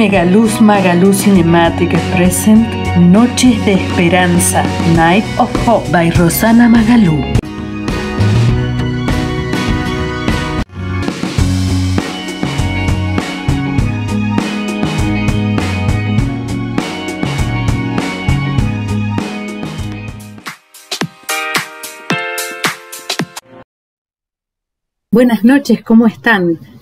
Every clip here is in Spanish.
Megaluz Magaluz Cinematic present Noches de Esperanza, Night of Hope by Rosana Magalú. Buenas noches, ¿cómo están?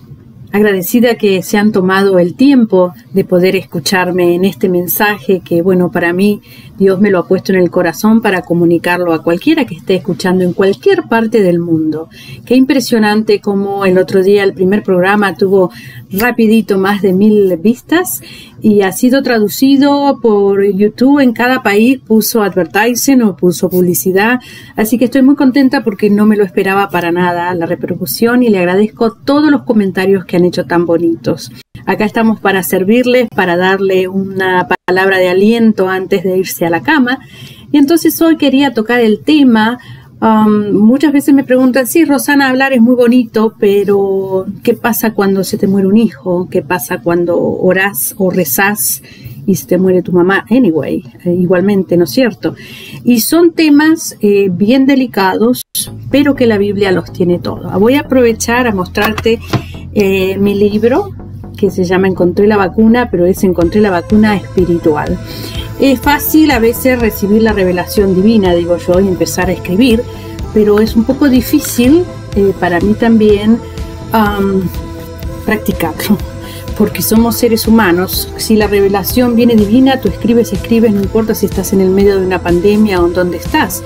Agradecida que se han tomado el tiempo de poder escucharme en este mensaje que, bueno, para mí Dios me lo ha puesto en el corazón para comunicarlo a cualquiera que esté escuchando en cualquier parte del mundo. Qué impresionante como el otro día el primer programa tuvo rapidito más de mil vistas y ha sido traducido por YouTube en cada país, puso advertising o puso publicidad. Así que estoy muy contenta porque no me lo esperaba para nada la repercusión y le agradezco todos los comentarios que han hecho tan bonitos. Acá estamos para servirles, para darle una palabra de aliento antes de irse a la cama. Y entonces hoy quería tocar el tema Um, muchas veces me preguntan, sí, Rosana, hablar es muy bonito, pero ¿qué pasa cuando se te muere un hijo? ¿Qué pasa cuando oras o rezas y se te muere tu mamá? Anyway, eh, igualmente, ¿no es cierto? Y son temas eh, bien delicados, pero que la Biblia los tiene todos. Voy a aprovechar a mostrarte eh, mi libro que se llama Encontré la vacuna, pero es Encontré la vacuna espiritual. Es fácil a veces recibir la revelación divina, digo yo, y empezar a escribir, pero es un poco difícil eh, para mí también practicarlo, porque somos seres humanos. Si la revelación viene divina, tú escribes, escribes, no importa si estás en el medio de una pandemia o en donde estás.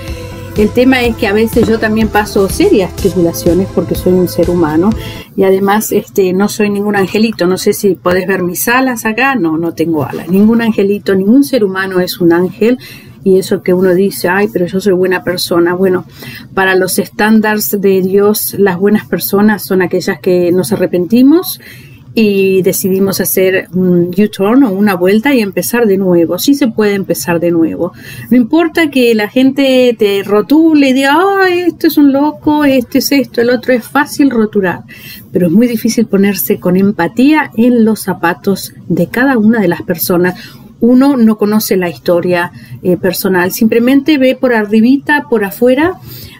El tema es que a veces yo también paso serias tribulaciones porque soy un ser humano y además este no soy ningún angelito. No sé si podés ver mis alas acá. No, no tengo alas. Ningún angelito, ningún ser humano es un ángel. Y eso que uno dice, ay, pero yo soy buena persona. Bueno, para los estándares de Dios, las buenas personas son aquellas que nos arrepentimos y decidimos hacer un U-turn o una vuelta y empezar de nuevo. Sí se puede empezar de nuevo. No importa que la gente te rotule y diga, ah, esto es un loco, este es esto, el otro es fácil roturar, pero es muy difícil ponerse con empatía en los zapatos de cada una de las personas uno no conoce la historia eh, personal, simplemente ve por arribita, por afuera,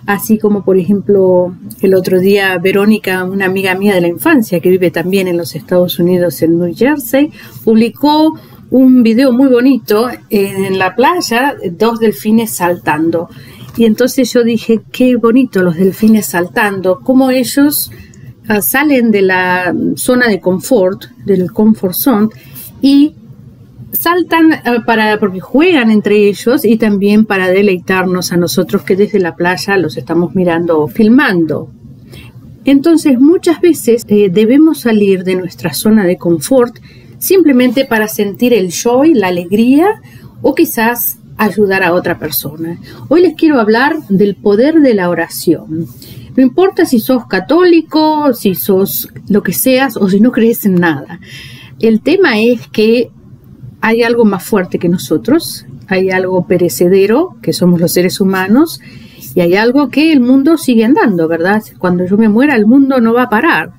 así como por ejemplo el otro día Verónica, una amiga mía de la infancia que vive también en los Estados Unidos, en New Jersey, publicó un video muy bonito en la playa, dos delfines saltando. Y entonces yo dije, qué bonito los delfines saltando, cómo ellos ah, salen de la zona de confort, del comfort zone, y saltan eh, para porque juegan entre ellos y también para deleitarnos a nosotros que desde la playa los estamos mirando o filmando. Entonces muchas veces eh, debemos salir de nuestra zona de confort simplemente para sentir el joy, la alegría o quizás ayudar a otra persona. Hoy les quiero hablar del poder de la oración. No importa si sos católico, si sos lo que seas o si no crees en nada. El tema es que hay algo más fuerte que nosotros, hay algo perecedero, que somos los seres humanos, y hay algo que el mundo sigue andando, ¿verdad? Cuando yo me muera, el mundo no va a parar.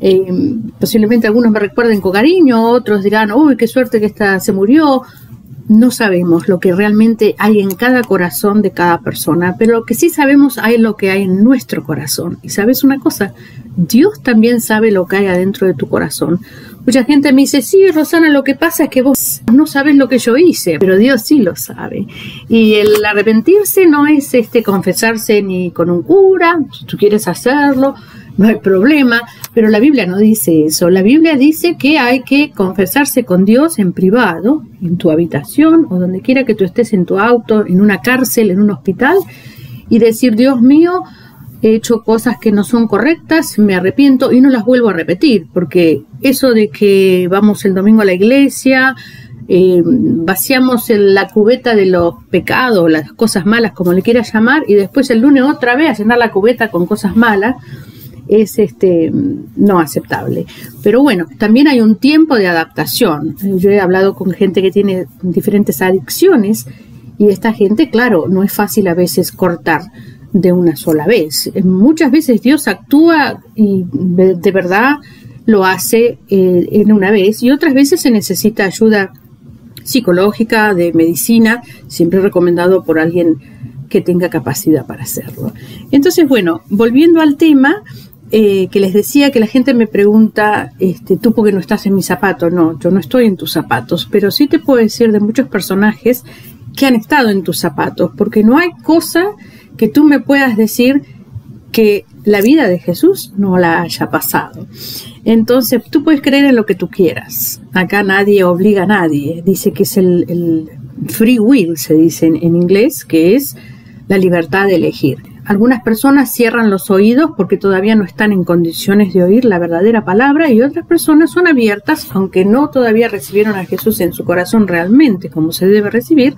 Eh, posiblemente algunos me recuerden con cariño, otros dirán, uy, qué suerte que esta se murió. No sabemos lo que realmente hay en cada corazón de cada persona, pero lo que sí sabemos hay lo que hay en nuestro corazón. Y sabes una cosa, Dios también sabe lo que hay adentro de tu corazón. Mucha gente me dice, sí, Rosana, lo que pasa es que vos no sabes lo que yo hice, pero Dios sí lo sabe. Y el arrepentirse no es este confesarse ni con un cura, si tú quieres hacerlo, no hay problema, pero la Biblia no dice eso. La Biblia dice que hay que confesarse con Dios en privado, en tu habitación o donde quiera que tú estés en tu auto, en una cárcel, en un hospital, y decir, Dios mío, he hecho cosas que no son correctas, me arrepiento y no las vuelvo a repetir, porque eso de que vamos el domingo a la iglesia, eh, vaciamos la cubeta de los pecados, las cosas malas, como le quieras llamar, y después el lunes otra vez a llenar la cubeta con cosas malas, es este no aceptable. Pero bueno, también hay un tiempo de adaptación. Yo he hablado con gente que tiene diferentes adicciones y esta gente, claro, no es fácil a veces cortar de una sola vez. Muchas veces Dios actúa y de verdad lo hace eh, en una vez y otras veces se necesita ayuda psicológica, de medicina, siempre recomendado por alguien que tenga capacidad para hacerlo. Entonces, bueno, volviendo al tema, eh, que les decía que la gente me pregunta, este, tú porque no estás en mi zapato, no, yo no estoy en tus zapatos, pero sí te puedo decir de muchos personajes que han estado en tus zapatos, porque no hay cosa que tú me puedas decir que la vida de Jesús no la haya pasado. Entonces, tú puedes creer en lo que tú quieras. Acá nadie obliga a nadie. Dice que es el, free will, se dice en inglés, que es la libertad de elegir. Algunas personas cierran los oídos porque todavía no están en condiciones de oír la verdadera palabra y otras personas son abiertas, aunque no todavía recibieron a Jesús en su corazón realmente como se debe recibir,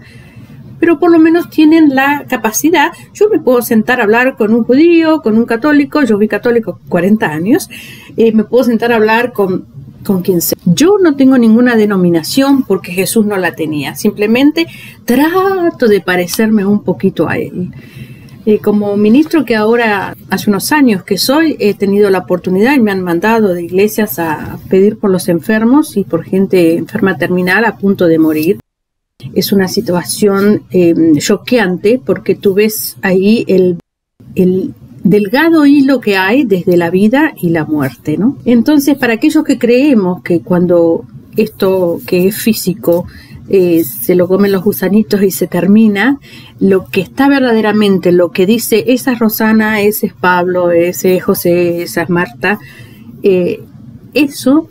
pero por lo menos tienen la capacidad. Yo me puedo sentar a hablar con un judío, con un católico, yo fui católico 40 años, eh, me puedo sentar a hablar con, con quien sea. Yo no tengo ninguna denominación porque Jesús no la tenía, simplemente trato de parecerme un poquito a Él. Eh, como ministro que ahora hace unos años que soy, he tenido la oportunidad y me han mandado de iglesias a pedir por los enfermos y por gente enferma terminal a punto de morir es una situación em, choqueante porque tú ves ahí el, el delgado hilo que hay desde la vida y la muerte, ¿no? Entonces, para aquellos que creemos que cuando esto que es físico eh, se lo comen los gusanitos y se termina, lo que está verdaderamente, lo que dice esa es Rosana, ese es Pablo, ese es José, esa es Marta, eh, eso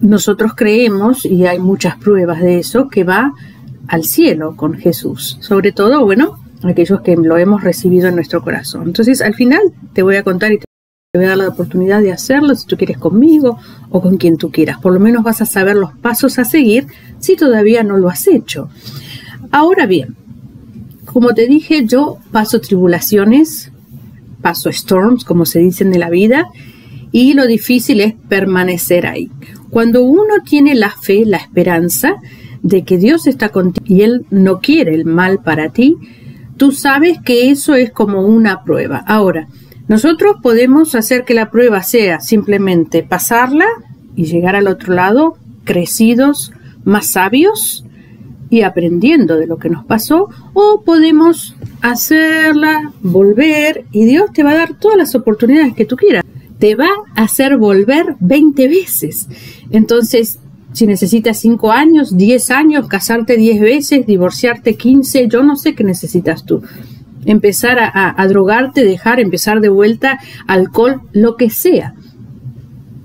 nosotros creemos, y hay muchas pruebas de eso, que va al cielo con Jesús. Sobre todo, bueno, aquellos que lo hemos recibido en nuestro corazón. Entonces, al final te voy a contar y te voy a dar la oportunidad de hacerlo si tú quieres conmigo o con quien tú quieras. Por lo menos vas a saber los pasos a seguir si todavía no lo has hecho. Ahora bien, como te dije, yo paso tribulaciones, paso storms, como se dicen de la vida, y lo difícil es permanecer ahí. Cuando uno tiene la fe, la esperanza, de que Dios está contigo y Él no quiere el mal para ti, tú sabes que eso es como una prueba. Ahora, nosotros podemos hacer que la prueba sea simplemente pasarla y llegar al otro lado crecidos, más sabios y aprendiendo de lo que nos pasó, o podemos hacerla, volver y Dios te va a dar todas las oportunidades que tú quieras. Te va a hacer volver 20 veces. Entonces, si necesitas 5 años, 10 años, casarte 10 veces, divorciarte 15, yo no sé qué necesitas tú. Empezar a, drogarte, dejar, empezar de vuelta, alcohol, lo que sea.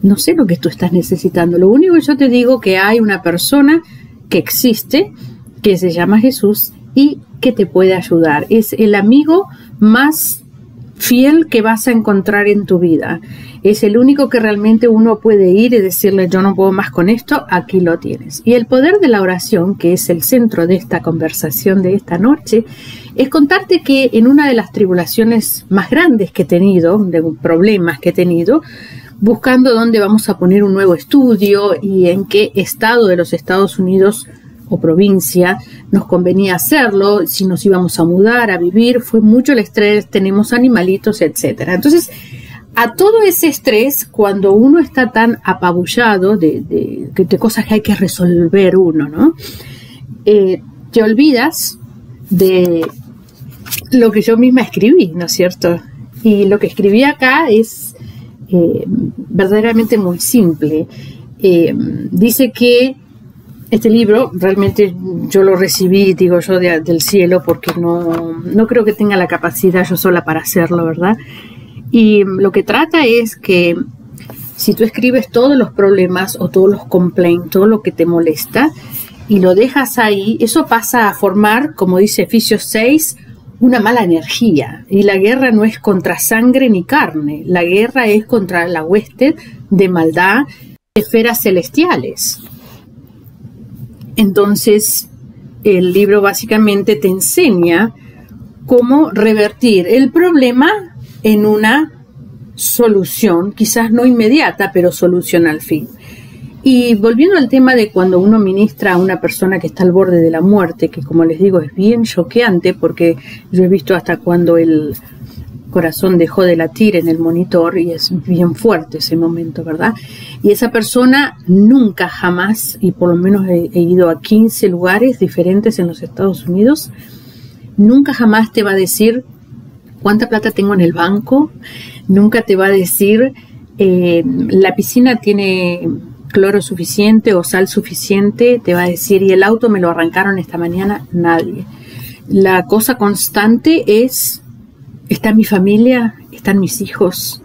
No sé lo que tú estás necesitando. Lo único que yo te digo que hay una persona que existe, que se llama Jesús y que te puede ayudar. Es el amigo más fiel que vas a encontrar en tu vida. Es el único que realmente uno puede ir y decirle yo no puedo más con esto, aquí lo tienes. Y el poder de la oración, que es el centro de esta conversación de esta noche, es contarte que en una de las tribulaciones más grandes que he tenido, de problemas que he tenido, buscando dónde vamos a poner un nuevo estudio y en qué estado de los Estados Unidos o provincia, nos convenía hacerlo, si nos íbamos a mudar, a vivir, fue mucho el estrés, tenemos animalitos, etcétera. Entonces, a todo ese estrés, cuando uno está tan apabullado de, de, cosas que hay que resolver uno, ¿no? Eh, te olvidas de lo que yo misma escribí, ¿no es cierto? Y lo que escribí acá es eh, verdaderamente muy simple. Eh, dice que este libro realmente yo lo recibí, digo yo, del cielo porque no, no creo que tenga la capacidad yo sola para hacerlo, ¿verdad? Y lo que trata es que si tú escribes todos los problemas o todos los complaints, todo lo que te molesta, y lo dejas ahí, eso pasa a formar, como dice Efesios 6, una mala energía. Y la guerra no es contra sangre ni carne, la guerra es contra la hueste de maldad de esferas celestiales. Entonces, el libro básicamente te enseña cómo revertir el problema en una solución, quizás no inmediata, pero solución al fin. Y volviendo al tema de cuando uno ministra a una persona que está al borde de la muerte, que como les digo es bien choqueante porque yo he visto hasta cuando el, corazón dejó de latir en el monitor y es bien fuerte ese momento, ¿verdad? Y esa persona nunca jamás, y por lo menos he, ido a 15 lugares diferentes en los Estados Unidos, nunca jamás te va a decir cuánta plata tengo en el banco, nunca te va a decir eh, la piscina tiene cloro suficiente o sal suficiente, te va a decir y el auto me lo arrancaron esta mañana, nadie. La cosa constante es, está mi familia, están mis hijos,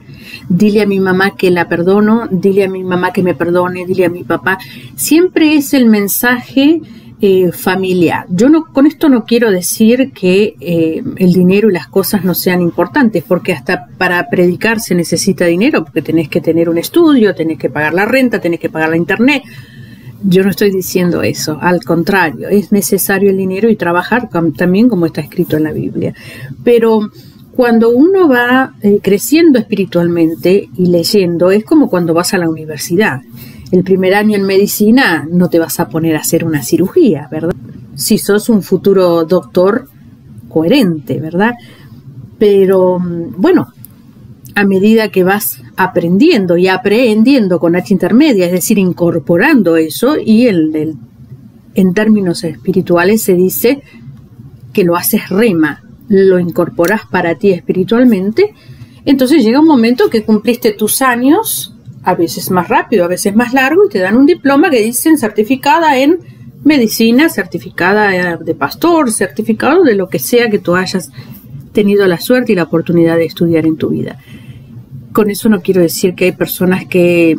dile a mi mamá que la perdono, dile a mi mamá que me perdone, dile a mi papá. Siempre es el mensaje eh, familiar. Yo no, con esto no quiero decir que eh, el dinero y las cosas no sean importantes, porque hasta para predicar se necesita dinero, porque tenés que tener un estudio, tenés que pagar la renta, tenés que pagar la internet. Yo no estoy diciendo eso, al contrario, es necesario el dinero y trabajar también como está escrito en la Biblia. Pero cuando uno va eh, creciendo espiritualmente y leyendo, es como cuando vas a la universidad el primer año en medicina no te vas a poner a hacer una cirugía, ¿verdad? Si sos un futuro doctor coherente, ¿verdad? Pero mm, bueno, a medida que vas aprendiendo y aprendiendo con H intermedia, es decir, incorporando eso, y el, en términos espirituales se dice que lo haces rema, lo incorporas para ti espiritualmente, entonces llega un momento que cumpliste tus años a veces más rápido, a veces más largo, y te dan un diploma que dicen certificada en medicina, certificada de pastor, certificado de lo que sea que tú hayas tenido la suerte y la oportunidad de estudiar en tu vida. Con eso no quiero decir que hay personas que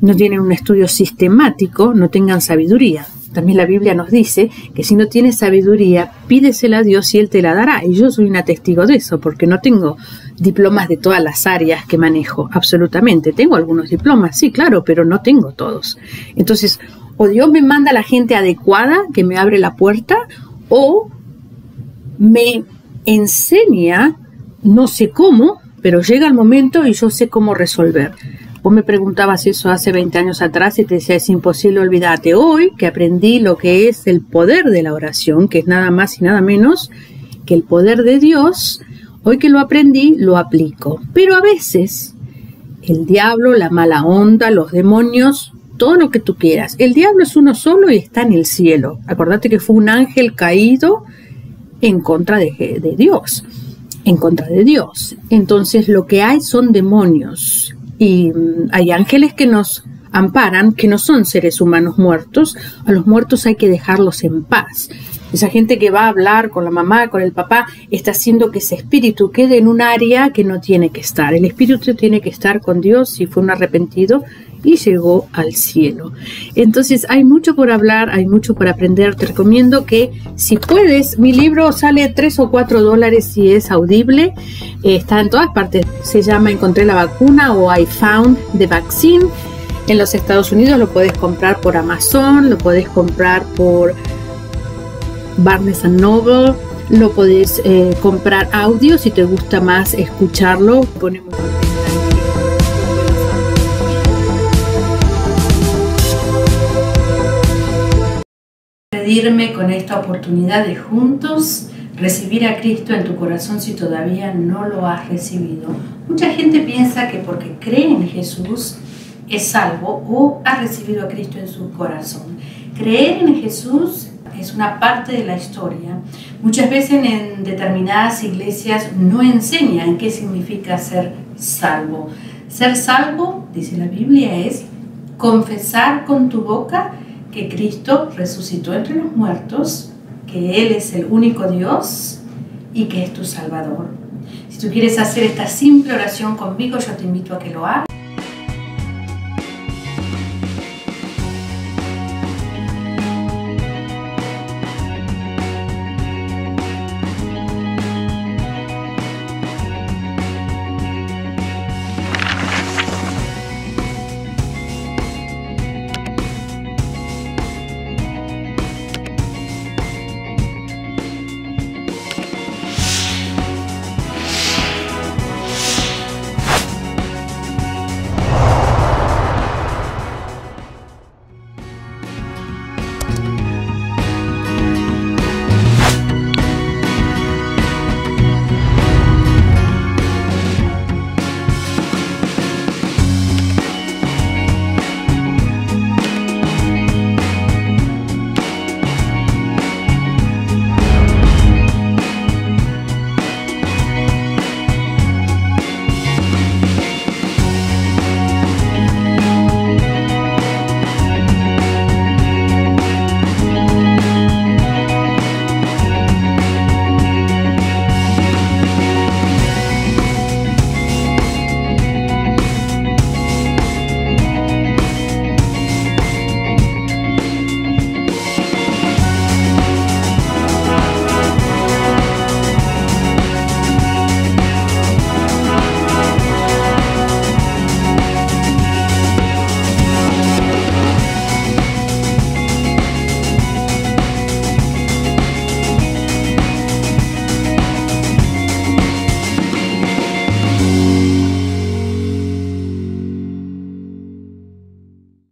no tienen un estudio sistemático, no tengan sabiduría. También la Biblia nos dice que si no tienes sabiduría, pídesela a Dios y Él te la dará. Y yo soy una testigo de eso, porque no tengo diplomas de todas las áreas que manejo, absolutamente. Tengo algunos diplomas, sí, claro, pero no tengo todos. Entonces, o Dios me manda a la gente adecuada que me abre la puerta, o me enseña, no sé cómo, pero llega el momento y yo sé cómo resolver. Vos me preguntabas eso hace 20 años atrás y te decía, es imposible olvidarte. Hoy que aprendí lo que es el poder de la oración, que es nada más y nada menos que el poder de Dios, hoy que lo aprendí, lo aplico. Pero a veces el diablo, la mala onda, los demonios, todo lo que tú quieras. El diablo es uno solo y está en el cielo. Acordate que fue un ángel caído en contra de, de Dios. En contra de Dios. Entonces lo que hay son demonios y mm, hay ángeles que nos amparan, que no son seres humanos muertos. A los muertos hay que dejarlos en paz. Esa gente que va a hablar con la mamá, con el papá, está haciendo que ese espíritu quede en un área que no tiene que estar. El espíritu tiene que estar con Dios si fue un arrepentido y llegó al cielo. Entonces hay mucho por hablar, hay mucho por aprender. Te recomiendo que si puedes, mi libro sale 3 o 4 dólares si es audible. Está en todas partes. Se llama Encontré la vacuna o I found the vaccine. En los Estados Unidos lo puedes comprar por Amazon, lo puedes comprar por Barnes Noble, lo puedes eh, comprar audio si te gusta más escucharlo. Ponemos pedirme con esta oportunidad de juntos recibir a Cristo en tu corazón si todavía no lo has recibido. Mucha gente piensa que porque cree en Jesús es salvo o ha recibido a Cristo en su corazón. Creer en Jesús es una parte de la historia. Muchas veces en determinadas iglesias no enseñan qué significa ser salvo. Ser salvo, dice la Biblia, es confesar con tu boca que Cristo resucitó entre los muertos, que Él es el único Dios y que es tu Salvador. Si tú quieres hacer esta simple oración conmigo, yo te invito a que lo hagas.